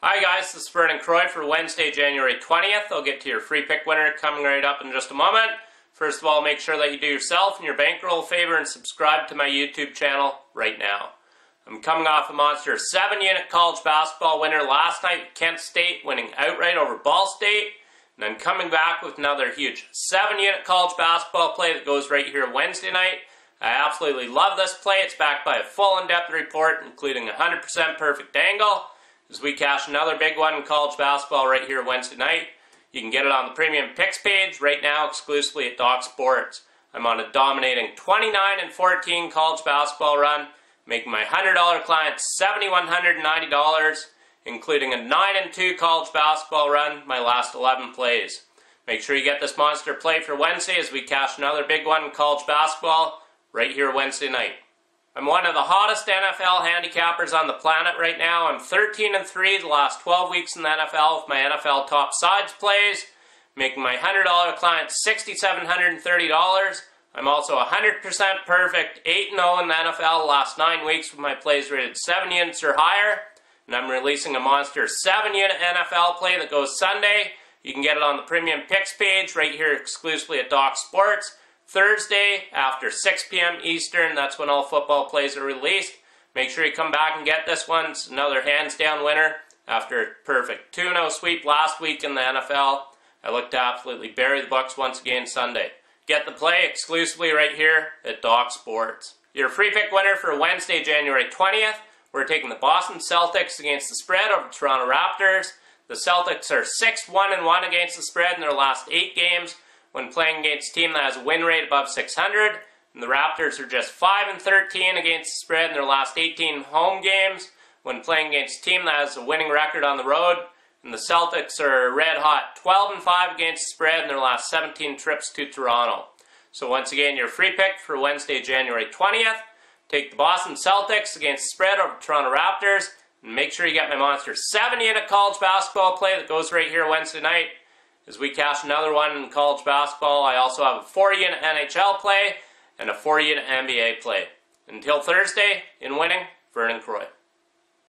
Hi guys, this is Vernon Croy for Wednesday, January 20th. I'll get to your free pick winner coming right up in just a moment. First of all, make sure that you do yourself and your bankroll a favor and subscribe to my YouTube channel right now. I'm coming off a monster 7-unit college basketball winner last night, Kent State winning outright over Ball State. And then coming back with another huge 7-unit college basketball play that goes right here Wednesday night. I absolutely love this play. It's backed by a full in-depth report, including a 100% perfect angle. As we cash another big one in college basketball right here Wednesday night. You can get it on the premium picks page right now exclusively at Doc's Sports. I'm on a dominating 29 and 14 college basketball run, making my $100 client $7,190, including a 9 and 2 college basketball run, my last 11 plays. Make sure you get this monster play for Wednesday as we cash another big one in college basketball right here Wednesday night. I'm one of the hottest NFL handicappers on the planet right now. I'm 13 and 3 the last 12 weeks in the NFL with my NFL top sides plays, making my $100 client $6,730. I'm also 100% perfect, 8 0 in the NFL the last 9 weeks with my plays rated 7 units or higher. And I'm releasing a monster 7 unit NFL play that goes Sunday. You can get it on the premium picks page right here exclusively at Doc's Sports. Thursday after 6 p.m. Eastern. That's when all football plays are released. Make sure you come back and get this one. It's another hands down winner after a perfect 2 0 sweep last week in the NFL. I look to absolutely bury the Bucks once again Sunday. Get the play exclusively right here at Doc's Sports. Your free pick winner for Wednesday, January 20th. We're taking the Boston Celtics against the spread over the Toronto Raptors. The Celtics are 6 1 and 1 against the spread in their last eight games when playing against a team that has a win rate above 600. And the Raptors are just 5 and 13 against the spread in their last 18 home games when playing against a team that has a winning record on the road. And the Celtics are red hot 12 and 5 against the spread in their last 17 trips to Toronto. So once again, your free pick for Wednesday, January 20th. Take the Boston Celtics against the spread over Toronto Raptors. And make sure you get my Monster 7 unit college basketball play that goes right here Wednesday night as we cash another one in college basketball. I also have a 4 unit NHL play and a 4 unit NBA play. Until Thursday, in winning, Vernon Croy.